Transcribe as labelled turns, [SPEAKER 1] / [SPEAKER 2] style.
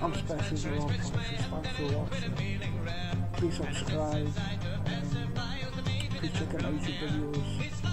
[SPEAKER 1] I'm especially the wrong prices. Thanks for watching. Please subscribe. Um, please check out my YouTube videos.